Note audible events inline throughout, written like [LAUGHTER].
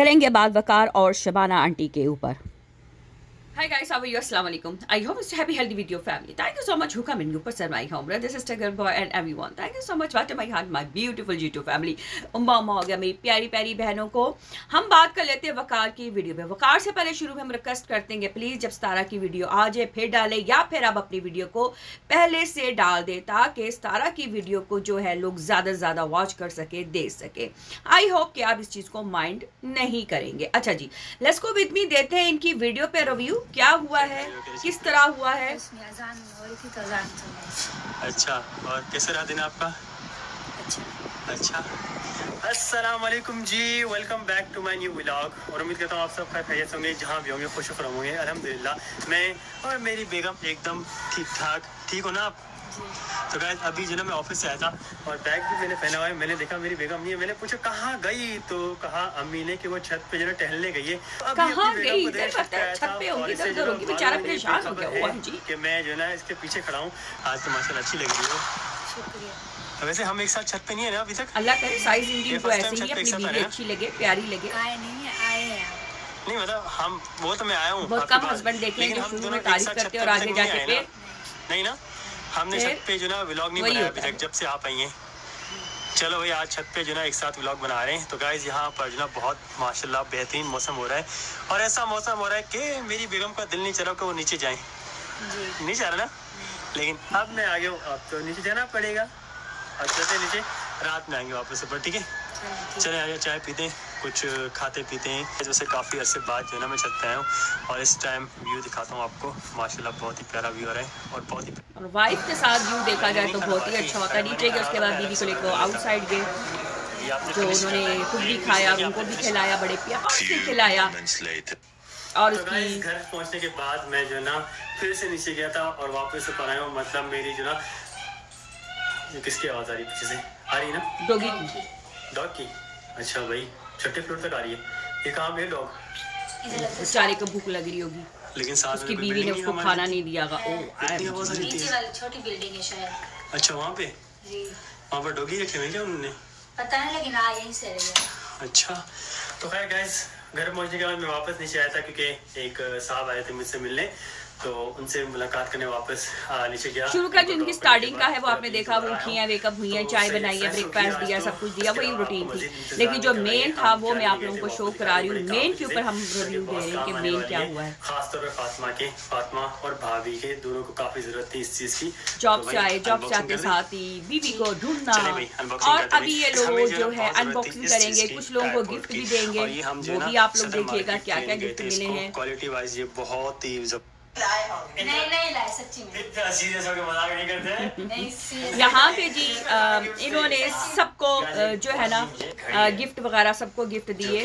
करेंगे बात वकार और शबाना आंटी के ऊपर। Hi guys, how are you? Assalamu alaikum. I hope it's a happy, healthy your family. Thank you so much who come in your person my home. Brother, sister, girl, boy and everyone. Thank you so much water my heart, my beautiful YouTube family. उम्मा उम्मा हो गया मेरी प्यारी प्यारी बहनों को हम बात कर लेते हैं वकार की वीडियो में वकार से पहले शुरू में हम रिक्वेस्ट करते हैं प्लीज़ जब सतारा की वीडियो आ जाए फिर डालें या फिर आप अपनी वीडियो को पहले से डाल दें ताकि सतारा की वीडियो को जो है लोग ज़्यादा से ज़्यादा वॉच कर सके देख सके आई होप कि आप इस चीज़ को माइंड नहीं करेंगे अच्छा जी लेट्स को विद मी देते हैं इनकी वीडियो पे रिव्यू क्या हुआ है? किस तरह हुआ है? अच्छा और कैसे रहा दिन आपका? अच्छा। अस्सलाम वालेकुम जी welcome back to my new vlog और उम्मीद करता हूँ आप सब खैर खैरियत होंगे, जहाँ भी होंगे, खुश होंगे। अल्हम्दुलिल्लाह, मैं और मेरी बेगम एकदम ठीक ठाक ठीक हो ना आप? तो गाय अभी जो ना मैं ऑफ़िस से आया था और बैग भी मैंने पहना हुआ है। मैंने देखा मेरी बेगम नहीं है। मैंने पूछा कहाँ गई? तो कहा अम्मी ने कि वो छत पे जो ना टहलने गई है। तो कहाँ गई? छत पे होगी दर्द होगी। बेचारा परेशान हो गया कि मैं जो ना इसके पीछे खड़ा हूँ। आज तो माशाल्लाह अच्छी लग रही हो। वैसे हम एक साथ छत पे नहीं है ना अभी तक? अल्लाह करे साइज़ इनकी को ऐसे ही अपनी बीवी अच्छी लगे प्यारी लगे। आए नहीं है आए हैं। नहीं मतलब हम वो तो मैं आया हूँ बहुत कम हस्बैंड देखे हैं जो शुरू में तारीफ़ करते और आगे जाके पे नहीं ना? हमने छत पे जो ना व्लॉग नहीं बनाया अभी तक जब से आप आई हैं। चलो भाई आज छत पे जो ना एक साथ व्लॉग बना रहे हैं। तो गाइज़ यहाँ पर जो ना बहुत माशाल्लाह बेहतरीन मौसम हो रहा है। और ऐसा मौसम हो रहा है कि मेरी बेगम का दिल नहीं चला कि वो नीचे जाए। नहीं चाह रहा ना? लेकिन अब मैं आ गया हूँ अब तो नीचे जाना पड़ेगा। अब चलते नीचे रात में आएँगे वापस ऊपर ठीक है? चले आइए चाय पीते हैं। कुछ खाते पीते हैं। जैसे काफ़ी अरसे बाद जो है ना मैं चलते आया हूँ। और इस टाइम व्यू दिखाता हूँ आपको। माशाल्लाह बहुत ही प्यारा व्यू हो रहा है और बहुत ही और वाइफ के साथ व्यू देखा जाए तो बहुत ही अच्छा होता है। नीचे गए उसके बाद बीवी को लेकर आउटसाइड गए। जो उन्होंने खुद भी खाया उनको भी खिलाया बड़े प्यार से खिलाया। और तो घर पहुँचने के बाद मैं जो ना फिर से नीचे गया था और वापस ऊपर आया हूँ मतलब मेरी जो ना किसकी आवाज़ आ रही है पीछे से? आ रही है ना? डॉगी की। डॉग की। अच्छा भाई। छठे फ्लोर तक आ रही है। ये कहाँ पे डॉग बेचारे को भूख लग रही होगी। लेकिन साथ उसकी बीवी ने उसको खाना नहीं दिया छोटी बिल्डिंग है शायद। अच्छा वहाँ पे? वहाँ पर डॉगी रखे हुए क्या उन्होंने? पता नहीं लेकिन आ यहीं से अच्छा। तो खैर गैस घर पहुँचने के बाद मैं वापस नीचे आया था क्योंकि एक साहब आए थे मुझसे मिलने। तो उनसे मुलाकात करने वापस नीचे गया। शुरू का जो इनकी स्टार्टिंग का है वो आपने देखा वो उठी है। वेकअप हुई है तो चाय बनाई है ब्रेकफास्ट दिया सब कुछ दिया वही रूटीन थी। लेकिन जो मेन था वो मैं आप लोगों को शो करा रही हूँ। मेन के ऊपर हम रिव्यू दे रहे हैं कि मेन क्या हुआ है। खासतौर पर फातिमा के फातिमा और भाभी के दोनों को काफ़ी ज़रूरत थी इस चीज़ की। जॉब तो से आए जॉब से आते साथ ही बीवी को ढूंढना। और अभी ये लोग जो है अनबॉक्सिंग करेंगे कुछ लोगों को गिफ्ट भी देंगे वो भी आप लोग देखिएगा क्या क्या गिफ्ट मिले हैं क्वालिटी वाइज ये बहुत ही नहीं नहीं लाए सच्ची में इतना सीरियस होकर मज़ाक नहीं करते [LAUGHS] यहाँ पे जी इन्होंने सबको जो है ना गिफ्ट वगैरह सबको गिफ्ट दिए।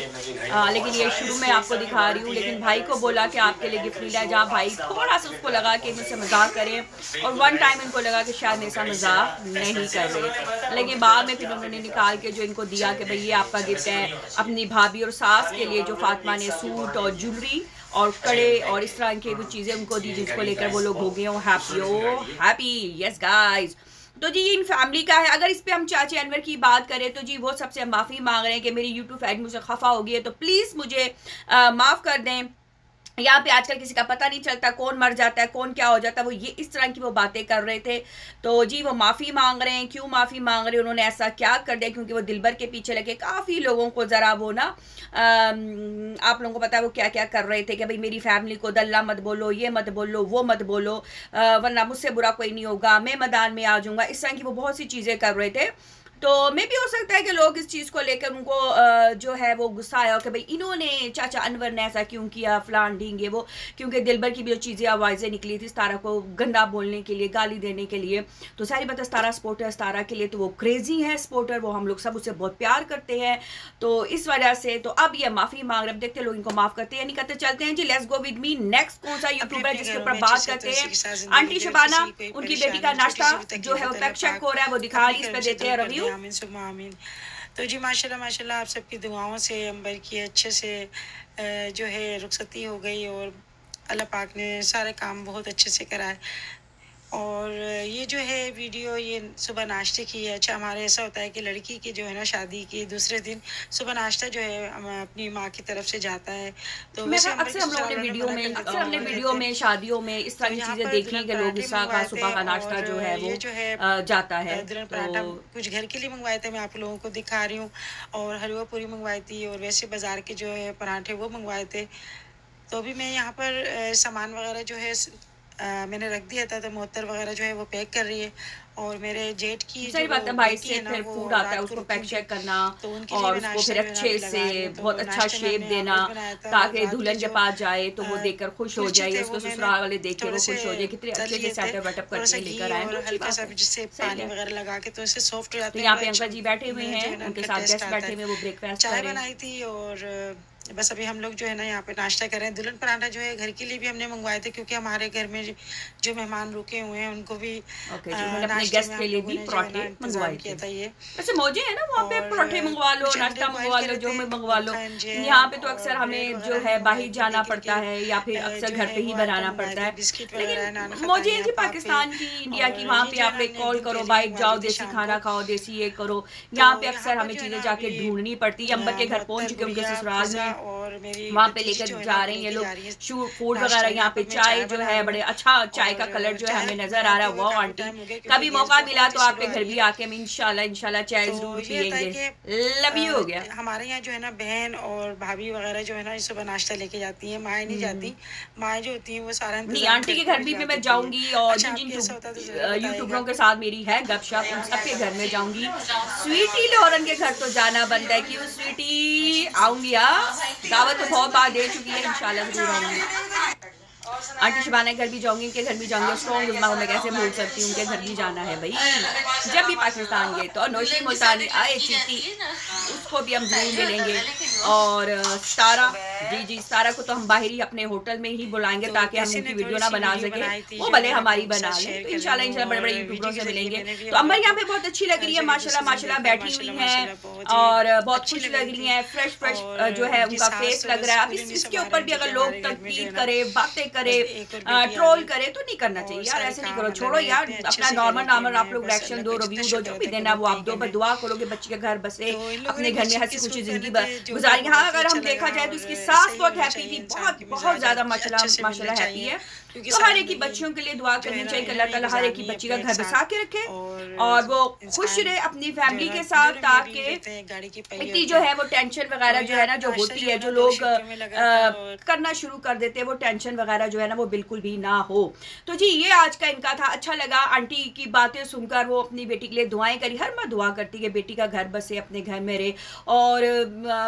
लेकिन ये शुरू में आपको दिखा रही हूँ लेकिन भाई को बोला कि आपके लिए गिफ्ट नहीं लाया जहाँ भाई थोड़ा सा उसको लगा कि मुझसे मज़ाक करें। और वन टाइम इनको लगा कि शायद ऐसा मज़ाक नहीं कर रहे लेकिन बाद में फिर उन्होंने निकाल के जो इनको दिया कि भाई ये आपका गिफ्ट है अपनी भाभी और सास के लिए जो फातमा ने सूट और ज्वेलरी और कड़े और इस तरह की कुछ चीज़ें उनको दी जिसको लेकर वो लोग हो गए हो। हैप्पी हो हैप्पी यस गाइस तो जी इन फैमिली का है। अगर इस पर हम चाचे अनवर की बात करें तो जी वो सबसे माफ़ी मांग रहे हैं कि मेरी यूट्यूब फ़ैन मुझे खफा हो गई है तो प्लीज़ मुझे माफ़ कर दें। यहाँ पे आजकल किसी का पता नहीं चलता कौन मर जाता है, कौन क्या हो जाता है, वो ये इस तरह की वो बातें कर रहे थे। तो जी, वो माफ़ी मांग रहे हैं, क्यों माफ़ी मांग रहे हैं, उन्होंने ऐसा क्या कर दिया, क्योंकि वो दिलबर के पीछे लगे। काफ़ी लोगों को ज़रा वो ना आप लोगों को पता है वो क्या क्या कर रहे थे कि भाई मेरी फैमिली को दल्ला मत बोलो, ये मत बोलो, वो मत बोलो वरना मुझसे बुरा कोई नहीं होगा, मैं मैदान में आ जाऊँगा। इस तरह की वो बहुत सी चीज़ें कर रहे थे। तो मे भी हो सकता है कि लोग इस चीज़ को लेकर उनको जो है वो गुस्सा आया कि भाई इन्होंने चाचा अनवर ने ऐसा क्यों किया फलान ढींगे वो क्योंकि दिलबर की भी जो चीज़ें आवाज़ें निकली थी सतारा को गंदा बोलने के लिए गाली देने के लिए। तो सारी बात सतारा स्पोर्टर सतारा के लिए तो वो क्रेजी है स्पोर्टर वो हम लोग सब उससे बहुत प्यार करते हैं। तो इस वजह से तो अब ये माफ़ी मांग रहे देखते लोग इनको माफ़ करते हैं नहीं करते चलते हैं जी let's go with me next कौन सा यूट्यूबर है जिसके ऊपर बात करते हैं आंटी शबाना उनकी बेटी का नाश्ता जो है वो पैक हो रहा है वो दिखा रही इस पर देते हैं रिव्यू आमीन सुबह आमीन। तो जी, माशाल्लाह माशाल्लाह, आप सबकी दुआओं से, अंबर की अच्छे से जो है, रुखसती हो गई और अल्लाह पाक ने सारे काम बहुत अच्छे से कराए। और ये जो है वीडियो ये सुबह नाश्ते की है। अच्छा हमारे ऐसा होता है कि लड़की की जो है ना शादी की दूसरे दिन सुबह नाश्ता जो है अपनी माँ की तरफ़ से जाता है। तो अक्सर हम लोग ने वीडियो में अक्सर हमने वीडियो में शादियों में इस तरह की तो चीज़ें देखी कि लोग इस का सुबह का नाश्ता जो है वो जो है जाता है। तो कुछ घर के लिए मंगवाए थे मैं आप लोगों को दिखा रही हूँ। और हलवा पूरी मंगवाई थी और वैसे बाज़ार के जो है पराठे वो मंगवाए थे। तो अभी मैं यहाँ पर सामान वगैरह जो है आ, मैंने रख दिया था तो मोहतर वगैरह जो है वो पैक कर रही है। और मेरे जेठ की सही बात है भाई से फिर फ़ूड आता है उसको पैक चेक करना तो और उसको फिर अच्छे से तो बहुत अच्छा शेप देना ताकि दुल्हन जब आ जाए तो वो देखकर खुश हो जाए उसको ससुराल वाले देख के वो खुश हो जाए कितने अच्छे से सेटअप वेटअप करके लेकर आए तो हल्का सा जिससे पानी वगैरह लगा के तो इससे सॉफ्ट हो जाता है यहाँ पे अंकल जी बैठे हुए हैं उनके साथ गेस्ट बैठे हुए वो ब्रेकफास्ट चाय बनाई थी और बस अभी हम लोग जो है ना यहाँ पे नाश्ता कर रहे हैं। दुल्हन पराठा जो है घर के लिए भी हमने मंगवाए थे क्योंकि हमारे घर में जो मेहमान रुके हुए हैं उनको भी गेस्ट के लिए भी पराठे मंगवाए किया था ये। वैसे मौजे है ना वहाँ पे पराठे मंगवा लो नाश्ता मंगवा लो जो में मंगवा लो। यहाँ पे तो अक्सर हमें जो है बाहर जाना पड़ता है या फिर अक्सर घर पे ही बनाना पड़ता है। लेकिन मौजे थी पाकिस्तान की इंडिया की वहाँ पे आप एक कॉल करो बाइक जाओ देसी खाना खाओ देसी ये करो। यहाँ पे अक्सर हमें चीज़ें जाके ढूंढनी पड़ती है अम्बर के घर पहुँच चुके उनके ससुराल में। और मेरी वहाँ पे लेकर जा रहे हैं ये लोग फ़ूड वगैरह यहाँ पे चाय जो है बड़े अच्छा चाय का कलर जो है हमें नज़र आ रहा है वो आंटी कभी मौका मिला तो आपके घर भी आके हम इनशाला इंशाल्लाह चाय तो ज़रूर पियेंगे। लव हो गया। हमारे यहाँ जो है ना बहन और भाभी वगैरह जो है ना सुबह नाश्ता लेके जाती है माए नहीं जाती। हम्म। माए जो होती है वो सारा नहीं आंटी के घर भी मैं जाऊँगी और अच्छा, जिन जिन यूट्यूबरों के साथ मेरी है गपशप उन सबके घर में जाऊँगी। स्वीटी लोरन के घर तो जाना बंद है क्यों? स्वीटी आऊँगी दावत तो बहुत बार दे चुकी है, इंशाल्लाह ज़रूर आऊँगी। आंटी शिबाना घर भी जाऊँगी उनके घर भी जाऊँगी स्ट्रॉन्ग उजमा मैं, कैसे भूल सकती हूँ, उनके घर भी जाना है भाई। जब भी पाकिस्तान गए तो नौशी मुल्तानी आए, चीटी, उसको भी हम ज़रूर मिलेंगे। और सारा जी जी सारा को तो हम बाहर ही अपने होटल में ही बुलाएँगे तो ताकि हम उनकी वीडियो ना बना सके। वो भले हमारी बना ले तो इंशाल्लाह इंशाल्लाह बड़े बड़े यूट्यूबरों से मिलेंगे। तो अम्मा यहाँ पे बहुत अच्छी लग रही है माशाल्लाह माशाल्लाह बैठी हुई है और बहुत खुश लग रही है फ्रेश फ्रेश जो है उनका फेस लग रहा है। अब इसके ऊपर भी अगर लोग तनकीद करे बातें करे ट्रोल करे तो नहीं करना चाहिए। यार ऐसे नहीं करो छोड़ो यार अपना नॉर्मल नॉर्मल आप लोग रिएक्शन दो रिव्यू दो जो भी देना वो आप दो दुआ करो कि बच्चे के घर बसे अपने घर में हँसी खुशी ज़िंदगी गुजारी हाँ। अगर हम देखा जाए तो इसकी सास बहुत हैप्पी थी बहुत बहुत ज़्यादा माशाल्लाह माशाल्लाह हैप्पी है। तो हर एक की बच्चियों के लिए दुआ करनी चाहिए अल्लाह ताला हर एक की बच्ची का घर बसा के रखे और वो खुश रहे अपनी फैमिली के साथ ताकि इतनी जो है वो टेंशन वगैरह जो है ना जो होती है जो लोग करना शुरू कर देते हैं वो टेंशन वगैरह जो है ना वो बिल्कुल भी ना हो। तो जी ये आज का इनका था अच्छा लगा। आंटी की बातें सुनकर वो अपनी बेटी के लिए दुआएँ करी। हर माँ दुआ करती है बेटी का घर बसे अपने घर में रहे। और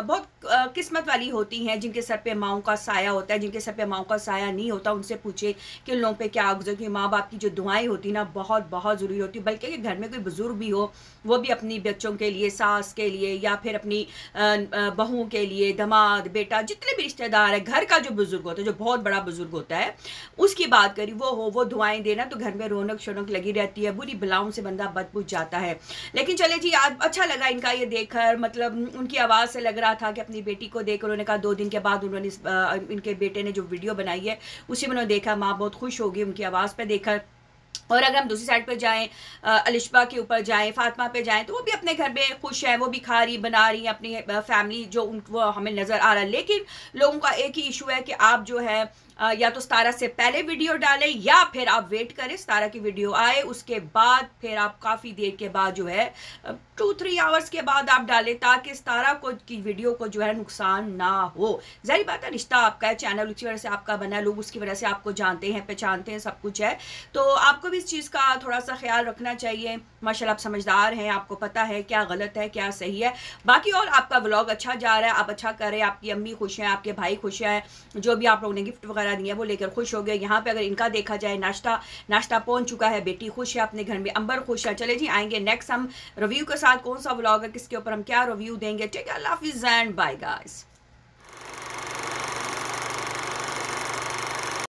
बहुत किस्मत वाली होती हैं जिनके सर पे माओ का साया होता है जिनके सर पे माओ का साया नहीं होता उनसे पूछे कि लोगों पे क्या गुजर, की माँ बाप की जो दुआएँ होती ना, बहुत बहुत ज़रूरी होती। बल्कि घर में कोई बुज़ुर्ग भी हो, वो भी अपनी बच्चों के लिए, सास के लिए या फिर अपनी बहुओं के लिए, दमाद, बेटा, जितने भी रिश्तेदार है, घर का जो बुज़ुर्ग होता है, जो बहुत बड़ा बुज़ुर्ग होता है, उसकी बात करी, वो हो, वो दुआएँ देना तो घर में रौनक शौनक लगी रहती है। बुरी बलाओं से बंदा बद जाता है। लेकिन चले जी, आज अच्छा लगा इनका ये देखकर मतलब उनकी आवाज़ से लग रहा था कि अपनी बेटी को देख उन्होंने कहा, दो दिन के बाद उन्होंने इनके बेटे ने जो वीडियो बनाई है, उसी में उन्होंने देखा बहुत खुश होगी उनकी आवाज़ पर देखकर। और अगर हम दूसरी साइड पर जाएँ अलिशबा के ऊपर जाएँ, फातिमा पे जाएँ तो वो भी अपने घर में खुश है, वो भी खा रही, बना रही अपनी फैमिली जो वो हमें नज़र आ रहा है। लेकिन लोगों का एक ही इशू है कि आप जो है या तो सतारा से पहले वीडियो डालें या फिर आप वेट करें सतारा की वीडियो आए, उसके बाद फिर आप काफ़ी देर के बाद जो है टू थ्री आवर्स के बाद आप डालें ताकि सतारा को, की वीडियो को जो है नुकसान ना हो। जहरी बात है, रिश्ता आपका है चैनल उसकी वजह से आपका बना है, लोग उसकी वजह से आपको जानते हैं, पहचानते हैं, सब कुछ है। तो आपको भी इस चीज़ का थोड़ा सा ख्याल रखना चाहिए। माशाल्लाह, आप समझदार हैं, आपको पता है क्या गलत है, क्या सही है। बाकी और आपका ब्लॉग अच्छा जा रहा है, आप अच्छा करें आपकी अम्मी खुश हैं, आपके भाई खुश हैं, जो भी आप लोगों ने गिफ्ट वगैरह दिए वो लेकर खुश हो गए। यहाँ पे अगर इनका देखा जाए, नाश्ता नाश्ता पहुँच चुका है, बेटी खुश है अपने घर में, अंबर खुश है। चले जी, आएँगे नेक्स्ट हम रिव्यू के साथ, कौन सा ब्लॉग है, किसके ऊपर हम क्या रिव्यू देंगे? ठीक है अल्लाह हाफिज़ एंड बाय गाइस